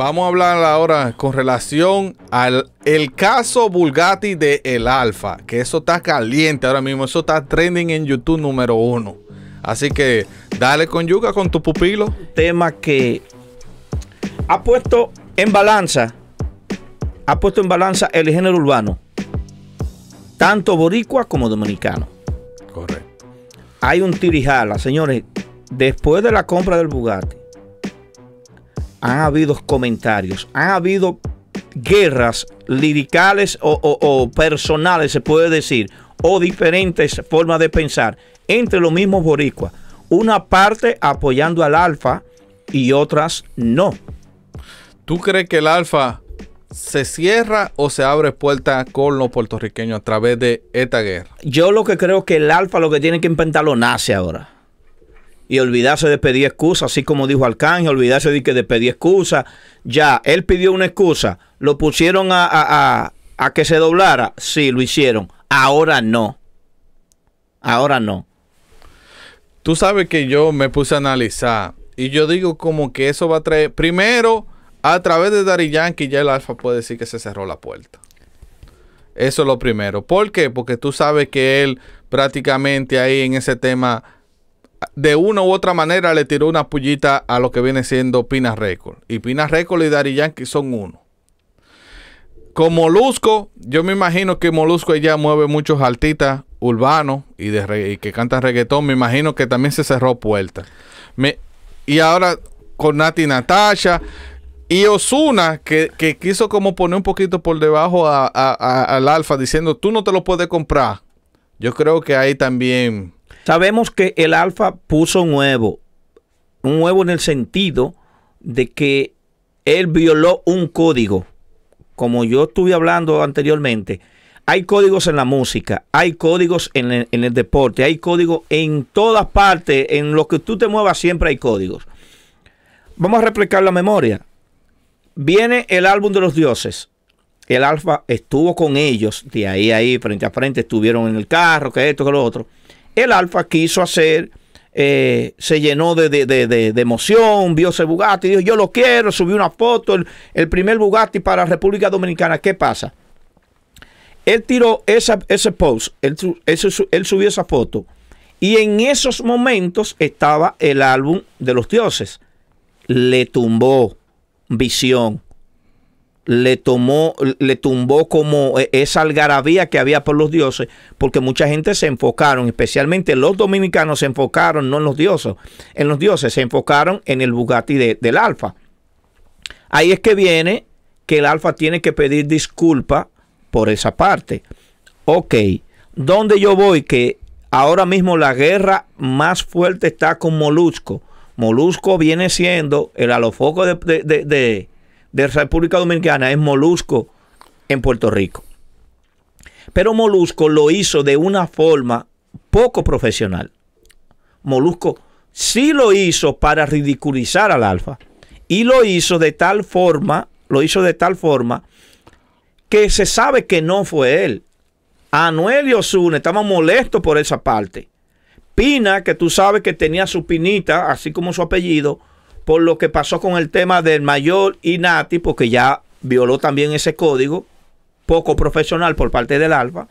vamos a hablar ahora con relación al el caso Bugatti de el Alfa, que eso está caliente ahora mismo, eso está trending en YouTube número uno. Así que dale con yuga con tu pupilo. Tema que ha puesto en balanza, ha puesto en balanza el género urbano, tanto boricua como dominicano. Correcto. Hay un tirijala, señores, después de la compra del Bugatti, han habido comentarios, han habido guerras liricales o, o personales, se puede decir, o diferentes formas de pensar entre los mismos boricuas. Una parte apoyando al alfa y otras no. ¿Tú crees que el alfa se cierra o se abre puerta con los puertorriqueños a través de esta guerra? Yo lo que creo que el alfa lo que tiene que inventarlo nace ahora. Y olvidarse de pedir excusa, así como dijo Arcángel, olvidarse de que de pedir excusa. Ya, él pidió una excusa, lo pusieron a, a que se doblara. Sí, lo hicieron. Ahora no. Ahora no. Tú sabes que yo me puse a analizar y yo digo como que eso va a traer, primero, a través de Dari Yankee ya el Alfa puede decir que se cerró la puerta. Eso es lo primero. ¿Por qué? Porque tú sabes que él prácticamente ahí en ese tema, de una u otra manera le tiró una pullita a lo que viene siendo Pina Record. Y Pina Record y Dari Yankee son uno. Con Molusco, yo me imagino que Molusco ya mueve muchos artistas urbanos y, de que cantan reggaetón. Me imagino que también se cerró puerta. Y ahora con Nati Natasha, y Osuna, que, quiso como poner un poquito por debajo al Alfa, diciendo, tú no te lo puedes comprar. Yo creo que ahí también... Sabemos que el Alfa puso un huevo. Un huevo en el sentido de que él violó un código. Como yo estuve hablando anteriormente, hay códigos en la música, hay códigos en el, en el deporte, hay códigos en todas partes, en lo que tú te muevas siempre hay códigos. Vamos a replicar la memoria viene el álbum de los dioses. El Alfa estuvo con ellos, de ahí a ahí, frente a frente, estuvieron en el carro, que esto, que lo otro. El Alfa quiso hacer, eh, se llenó de, emoción, vio ese Bugatti, dijo, yo lo quiero, subió una foto, el, primer Bugatti para República Dominicana. ¿Qué pasa? Él tiró esa, ese post, él, él subió esa foto, y en esos momentos estaba el álbum de los dioses. Le tumbó visión. Le tomó, le tumbó como e, esa algarabía que había por los dioses, porque mucha gente se enfocaron, especialmente los dominicanos se enfocaron no en los dioses, en los dioses, se enfocaron en el Bugatti del Alfa. Ahí es que viene que el Alfa tiene que pedir disculpa por esa parte. Ok, ¿dónde yo voy? Que ahora mismo la guerra más fuerte está con Molusco. Molusco viene siendo el alofoco de, de, de, República Dominicana, es Molusco en Puerto Rico. Pero Molusco lo hizo de una forma poco profesional. Molusco sí lo hizo para ridiculizar al Alfa. Y lo hizo de tal forma, lo hizo de tal forma que se sabe que no fue él. Anuel y Osuna estaban molestos por esa parte. Pina, que tú sabes que tenía su pinita, así como su apellido, por lo que pasó con el tema del mayor y Nati, porque ya violó también ese código, poco profesional por parte del Alfa,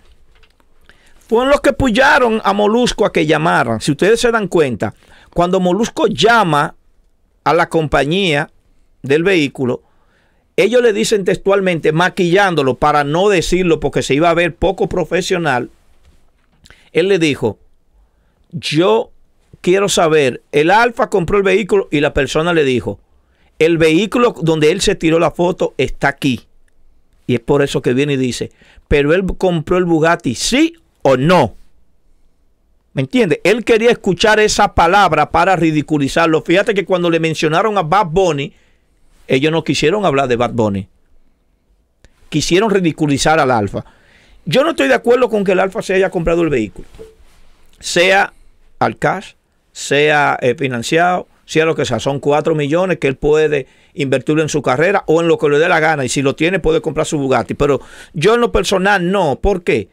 fueron los que apoyaron a Molusco a que llamaran. Si ustedes se dan cuenta, cuando Molusco llama a la compañía del vehículo, ellos le dicen textualmente, maquillándolo para no decirlo porque se iba a ver poco profesional, él le dijo, yo quiero saber, el Alfa compró el vehículo y la persona le dijo, el vehículo donde él se tiró la foto está aquí. Y es por eso que viene y dice, pero él compró el Bugatti, sí o no. ¿Me entiende? Él quería escuchar esa palabra para ridiculizarlo. Fíjate que cuando le mencionaron a Bad Bunny, ellos no quisieron hablar de Bad Bunny. Quisieron ridiculizar al Alfa. Yo no estoy de acuerdo con que el Alfa se haya comprado el vehículo. Sea al cash, sea eh, financiado, sea lo que sea. Son 4 millones que él puede invertir en su carrera o en lo que le dé la gana. Y si lo tiene, puede comprar su Bugatti. Pero yo en lo personal no. ¿Por qué?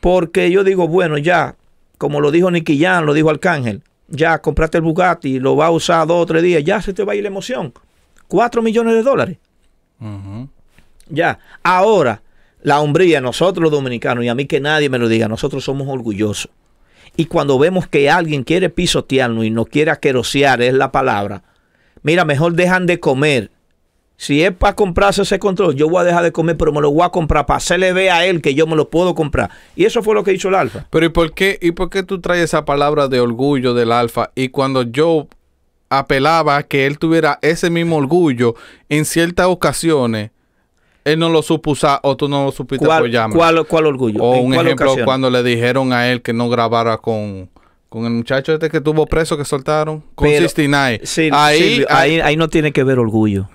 Porque yo digo, bueno, ya, como lo dijo Nicky Jan, lo dijo Arcángel, ya compraste el Bugatti, lo va a usar dos o tres días, ya se te va a ir la emoción. 4 millones de dólares. Ya. Ahora, la hombría, nosotros los dominicanos, y a mí que nadie me lo diga, nosotros somos orgullosos. Y cuando vemos que alguien quiere pisotearnos y nos quiere aquerosear, es la palabra, mira, mejor dejan de comer. Si es para comprarse ese control, yo voy a dejar de comer, pero me lo voy a comprar para hacerle ver a él que yo me lo puedo comprar. Y eso fue lo que hizo el Alfa. Pero ¿y por qué y por qué tú traes esa palabra de orgullo del alfa y cuando yo apelaba a que él tuviera ese mismo orgullo en ciertas ocasiones él no lo supo usar o tú no lo supiste ¿Cuál, apoyarme? cuál, cuál orgullo? O ¿En un ejemplo ocasión? cuando le dijeron a él que no grabara con, con el muchacho este que tuvo preso que soltaron con Pero- 69. Sí, ahí, ahí- ahí, ahí no tiene que ver orgullo.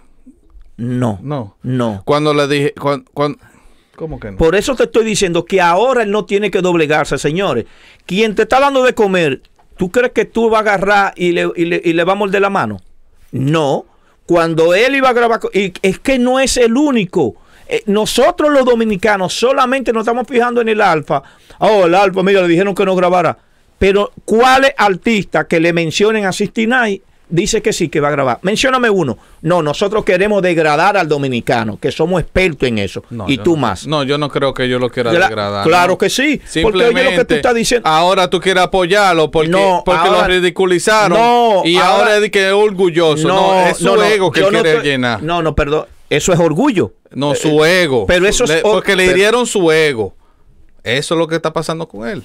No, no. no. Cuando le dije cuan- cuan- ¿Cómo que no? Por eso te estoy diciendo que ahora él no tiene que doblegarse, señores. Quien te está dando de comer, ¿tú crees que tú vas a agarrar y le, y le, y le va a morder la mano? No. Cuando él iba a grabar, y es que no es el único. Eh, nosotros los dominicanos solamente nos estamos fijando en el alfa. Oh, el alfa, mira, le dijeron que no grabara. Pero, ¿cuáles artistas que le mencionen a 69 dice que sí, que va a grabar? Mencióname uno. No, nosotros queremos degradar al dominicano, que somos expertos en eso. No, y tú no- más. No, yo no creo que yo lo quiera degradar. Claro ¿no? que sí. Porque oye lo que tú estás diciendo. ahora tú quieres apoyarlo porque, No, porque ahora- lo ridiculizaron. No, y ahora, ahora- es que es orgulloso. No, es su no, no, ego que no quiere estoy- llenar. No, No, no, perdón. Eso es orgullo. su ego. pero eso es Le- porque le hirieron su ego. Eso es lo que está pasando con él.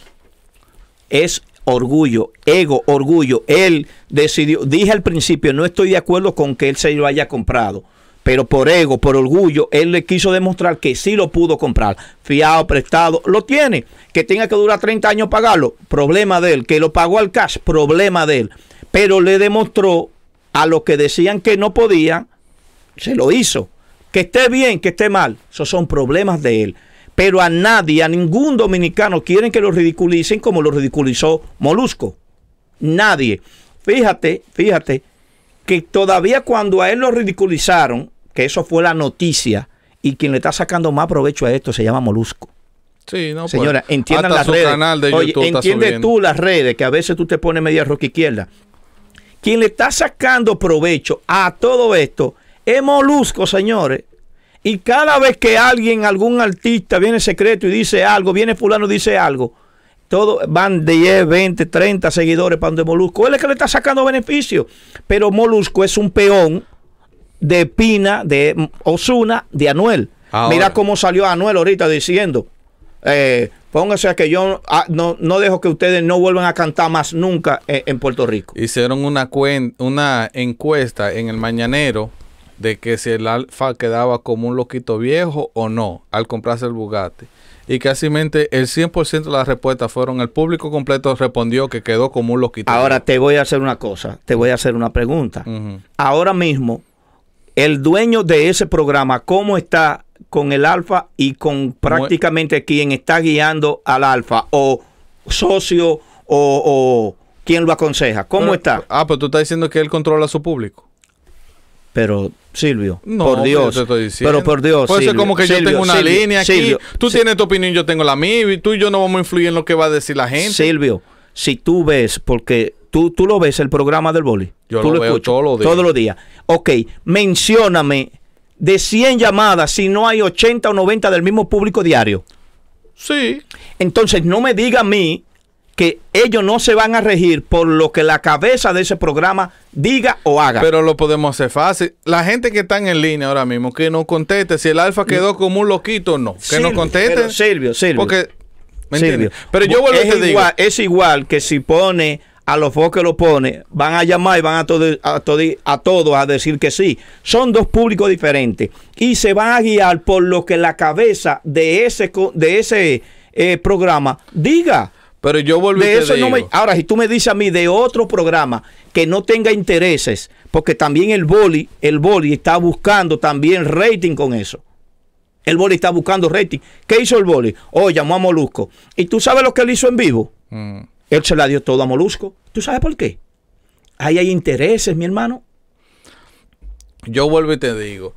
Es orgullo, ego, orgullo. Él decidió, dije al principio, no estoy de acuerdo con que él se lo haya comprado. Pero por ego, por orgullo, él le quiso demostrar que sí lo pudo comprar. Fiado, prestado, lo tiene. Que tenga que durar 30 años pagarlo, problema de él. Que lo pagó al cash, problema de él. Pero le demostró a los que decían que no podían, se lo hizo. Que esté bien, que esté mal, esos son problemas de él. Pero a nadie, a ningún dominicano quieren que lo ridiculicen como lo ridiculizó Molusco. Nadie. Fíjate, fíjate, que todavía cuando a él lo ridiculizaron, que eso fue la noticia, y quien le está sacando más provecho a esto se llama Molusco. Sí, no, pues, Señora, entiendan hasta las redes. canal de Oye, entiende tú las redes, que a veces tú te pones media roca izquierda. Quien le está sacando provecho a todo esto es Molusco, señores. Y cada vez que alguien, algún artista viene secreto y dice algo, viene fulano y dice algo, todo van de 10, 20, 30 seguidores para donde Molusco. Él es que le está sacando beneficio. Pero Molusco es un peón de Pina, de Osuna, de Anuel. Ahora. Mira cómo salió Anuel ahorita diciendo, eh, póngase a que yo ah, no, no dejo que ustedes no vuelvan a cantar más nunca en, en Puerto Rico. Hicieron una, cuen- una encuesta en el Mañanero de que si el Alfa quedaba como un loquito viejo o no al comprarse el Bugatti. Y casi el 100% de las respuestas fueron, el público completo respondió que quedó como un loquito Ahora te voy a hacer una cosa, te voy a hacer una pregunta. Ahora mismo, el dueño de ese programa, ¿cómo está con el Alfa y con prácticamente quien está guiando al Alfa? ¿O socio o, o quien lo aconseja? ¿Cómo Pero- está? Ah, pero tú estás diciendo que él controla a su público. Pero, Silvio, No, por Dios. yo te estoy diciendo. Pero por Dios. Puede ser Silvio, como que yo Silvio, tengo una Silvio, línea aquí. Silvio, tú tienes tu opinión, yo tengo la mía. Y tú y yo no vamos a influir en lo que va a decir la gente. Silvio, si tú ves, porque tú, tú lo ves el programa del boli. Yo tú lo veo todos los días. Todos los días. Ok, mencióname de 100 llamadas si no hay 80 o 90 del mismo público diario. Sí. Entonces no me diga a mí que ellos no se van a regir por lo que la cabeza de ese programa diga o haga. Pero lo podemos hacer fácil. La gente que están en línea ahora mismo, que nos conteste si el alfa quedó como un loquito o no. Que Silvio, nos conteste. Silvio, Silvio. Porque, ¿me Silvio? Pero yo vuelvo es te digo. igual, Es igual que si pone a los focos que lo pone, van a llamar y van a, todo, a, todo- a todos a decir que sí. Son dos públicos diferentes y se van a guiar por lo que la cabeza de ese, de ese eh, programa diga. Pero yo vuelvo y De te eso digo. no me, ahora, si tú me dices a mí de otro programa que no tenga intereses, porque también el boli, el boli está buscando también rating con eso. El boli está buscando rating. ¿Qué hizo el boli? Oh, llamó a Molusco. ¿Y tú sabes lo que él hizo en vivo? Mm. Él se la dio todo a Molusco. ¿Tú sabes por qué? Ahí hay intereses, mi hermano. Yo vuelvo y te digo.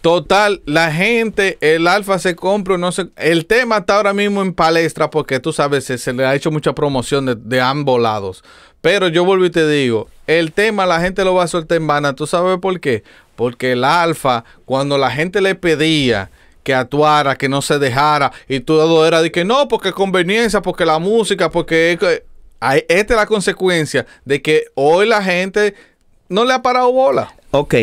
Total, la gente, el alfa se compra, no sé. El tema está ahora mismo en palestra porque tú sabes, se, se le ha hecho mucha promoción de, ambos lados. Pero yo vuelvo y te digo, el tema la gente lo va a soltar en vana. ¿Tú sabes por qué? Porque el alfa, cuando la gente le pedía que actuara, que no se dejara, y todo era de que no, porque conveniencia, porque la música, porque... Esta es la consecuencia de que hoy la gente no le ha parado bola. Ok,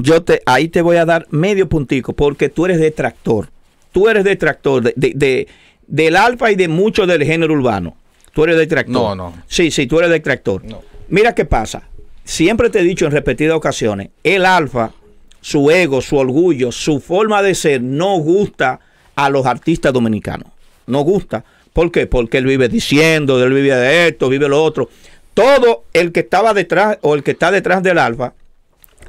yo te, ahí te voy a dar medio puntico porque tú eres detractor. Tú eres detractor de, de- de- del alfa y de mucho del género urbano. Tú eres detractor. No, no. Sí, sí, tú eres detractor. No. Mira qué pasa. Siempre te he dicho en repetidas ocasiones, el alfa, su ego, su orgullo, su forma de ser, no gusta a los artistas dominicanos. No gusta. ¿Por qué? Porque él vive diciendo, él vive de esto, vive lo otro. Todo el que estaba detrás o el que está detrás del alfa,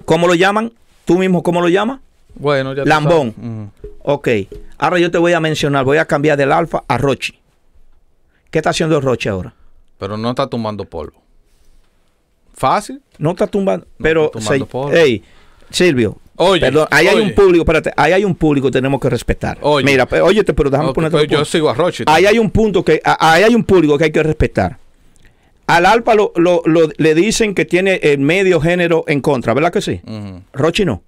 ¿cómo lo llaman? ¿Tú mismo cómo lo llamas? Bueno, ya tú Lambón. sabes. Ujú. Ok. Ahora yo te voy a mencionar, voy a cambiar del alfa a Rochi. ¿Qué está haciendo Rochi ahora? Pero no está tumbando polvo. Fácil. No está tumbando, pero está tumbando se- polvo. ey, Silvio. Oye, perdón, ahí hay un público, espérate, ahí hay un público que tenemos que respetar. Oye. Mira, óyete, pero déjame Ok, ponerte pues yo sigo a Rochi. Ahí hay un punto que, ahí hay un público que hay que respetar. Al Alfa lo, lo- lo- le dicen que tiene el medio género en contra, ¿verdad que sí? Ujú. Rochi no.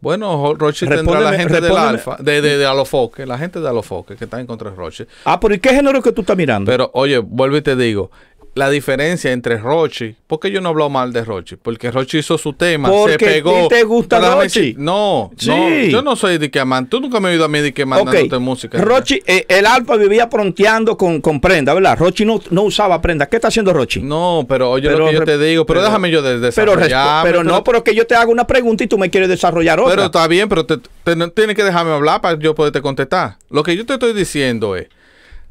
Bueno, Rochi tendrá la gente del. Alfa, de, de, de Alofoque, la gente de Alofoque que está en contra de Rochi. Ah, pero ¿y qué género que tú estás mirando? Pero oye, vuelvo y te digo, la diferencia entre Rochi, ¿por qué yo no hablo mal de Rochi? Porque Rochi hizo su tema, Porque se pegó. te gusta Pero Rochi. no, Sí. no, yo no soy de que amante. Tú nunca me has oído a mí de que mandándote música. Rochi, eh, el Alfa vivía pronteando con, con prenda, ¿verdad? Rochi no, no usaba prenda. ¿Qué está haciendo Rochi? No, pero oye Pero lo que yo te digo, pero, pero- déjame yo de, pero, respo- desarrollarme, pero no, pero que yo te hago una pregunta y tú me quieres desarrollar otra. Pero está bien, pero te, te- tienes que dejarme hablar para yo poderte contestar. Lo que yo te estoy diciendo es,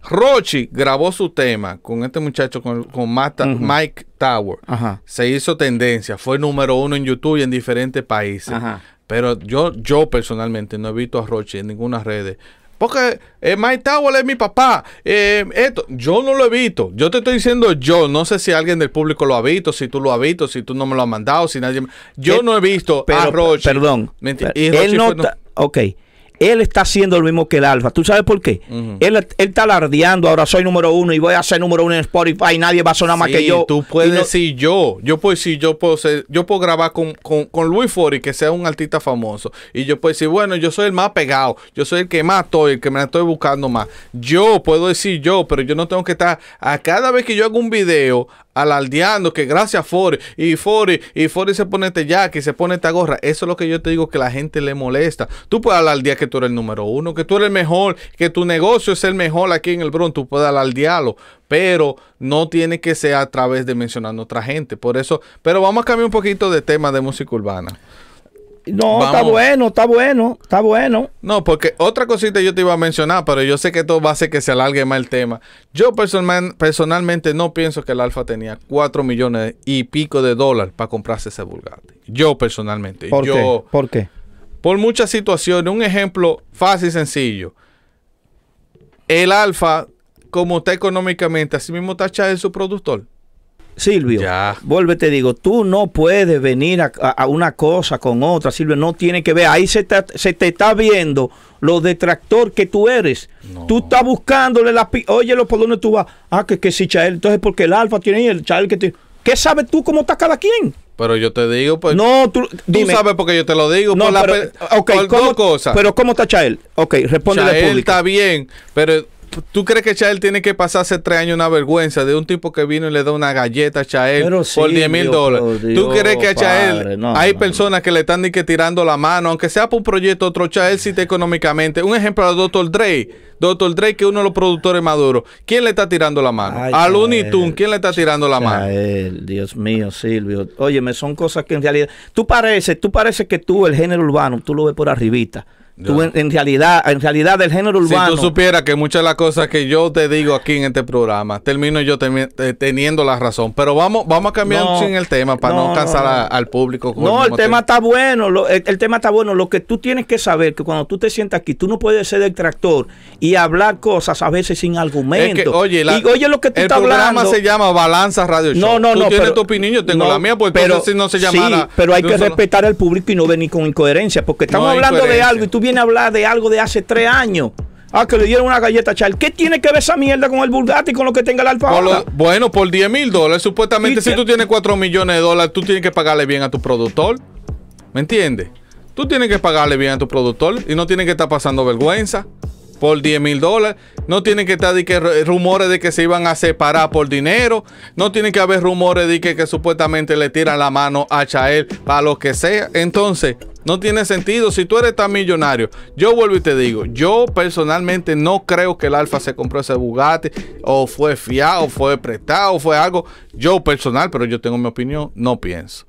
Rochi grabó su tema con este muchacho, con, con Mata- Mike Tower. Ajá. Se hizo tendencia, fue número uno en YouTube y en diferentes países. Ajá. Pero yo, yo personalmente no he visto a Rochi en ninguna red. Porque eh, Mike Tower es mi papá. eh, esto, yo no lo he visto. Yo te estoy diciendo yo. No sé si alguien del público lo ha visto, si tú lo has visto, si tú no me lo has mandado, si nadie. me- Yo ¿Qué? no he visto a Rochi. perdón. ¿Me enti- pero y Rochi él no ok. Él está haciendo lo mismo que el Alfa. ¿Tú sabes por qué? Él, él está alardeando, ahora soy número uno y voy a ser número uno en Spotify y nadie va a sonar más que yo. Tú puedes no- decir yo. Yo puedo decir, yo puedo ser, yo puedo grabar con, con, con Luis Fori, que sea un artista famoso. Y yo puedo decir, bueno, yo soy el más pegado, yo soy el que más estoy, el que me estoy buscando más. Yo puedo decir yo, pero yo no tengo que estar a cada vez que yo hago un video alardeando que gracias a Fori y Fori y Fori se pone este jacket y se pone esta gorra. Eso es lo que yo te digo que la gente le molesta. Tú puedes alardear que tú eres el número uno, que tú eres el mejor, que tu negocio es el mejor aquí en el Bronx. Tú puedes alardearlo, pero no tiene que ser a través de mencionando a otra gente. Por eso, pero vamos a cambiar un poquito de tema de música urbana. No, está bueno, está bueno, está bueno. No, porque otra cosita yo te iba a mencionar, pero yo sé que esto va a hacer que se alargue más el tema. Yo personal- personalmente no pienso que el Alfa tenía 4 millones y pico de dólares para comprarse ese Bugatti. Yo personalmente. ¿Por yo, qué? ¿Por qué? por muchas situaciones, un ejemplo fácil y sencillo. El Alfa, como está económicamente, así mismo está Chael su productor. Silvio, Ya. vuelve te digo, tú no puedes venir a, a- a una cosa con otra, Silvio, no tiene que ver. Ahí se te, se te está viendo lo detractor que tú eres. No. Tú estás buscándole la... Óyelo, ¿por dónde tú vas? Ah, que, que si Chael, entonces porque el alfa tiene y el Chael que tiene... ¿Qué sabes tú cómo está cada quien? Pero yo te digo, pues. no, tú... tú sabes porque yo te lo digo. no, por la pero, pe- ok, por ¿cómo- dos cosas. Pero ¿cómo está Chael? Ok, responde al Chael público. está bien, pero ¿tú crees que Chael tiene que pasarse tres años una vergüenza de un tipo que vino y le da una galleta a Chael por 10 mil dólares? ¿Tú Dios, crees que a Chael padre, no, hay no, personas que le están ni que tirando la mano, aunque sea por un proyecto, otro Chael está económicamente? Un ejemplo a Dr. Dre. Dr. Dre, que es uno de los productores maduros. ¿Quién le está tirando la mano? Ay, a Looney. Tunes, ¿quién le está tirando la mano? Chael, Dios mío, Silvio. Óyeme, son cosas que en realidad... Tú pareces, tú pareces que tú, el género urbano, tú lo ves por arribita. Tú en, en realidad, en realidad del género urbano. Si tú supieras que muchas de las cosas que yo te digo aquí en este programa, termino yo temi- eh, teniendo la razón. Pero vamos, vamos a cambiar No, sin el tema para no, no, cansar a- al público. No, el tema está bueno, lo- el, el tema está bueno. Lo que tú tienes que saber que cuando tú te sientas aquí, tú no puedes ser detractor y hablar cosas a veces sin Es argumento. que, oye, la- y oye lo que tú el estás programa hablando. se llama Balanza Radio Show. No, no, tú no. tienes pero- tu opinión, yo tengo la mía, pues pero, entonces si no se sí, llamara. pero hay que solo- respetar al público y no venir con incoherencia, porque estamos hablando de algo y tú vienes a hablar de algo de hace tres años. Ah, que le dieron una galleta a Charles. ¿Qué tiene que ver esa mierda con el Bugatti y con lo que tenga el Alfa lo- bueno, por 10 mil dólares, supuestamente ¿Y si tú tienes 4 millones de dólares, tú tienes que pagarle bien a tu productor. ¿Me entiendes? Tú tienes que pagarle bien a tu productor y no tienes que estar pasando vergüenza por 10 mil dólares. No tienen que estar de que ru- rumores de que se iban a separar por dinero. No tiene que haber rumores de que, que supuestamente le tiran la mano a Chael para lo que sea. Entonces, no tiene sentido. Si tú eres tan millonario, yo vuelvo y te digo, yo personalmente no creo que el Alfa se compró ese Bugatti o fue fiado, o fue prestado, o fue algo. Yo personal, pero yo tengo mi opinión, no pienso.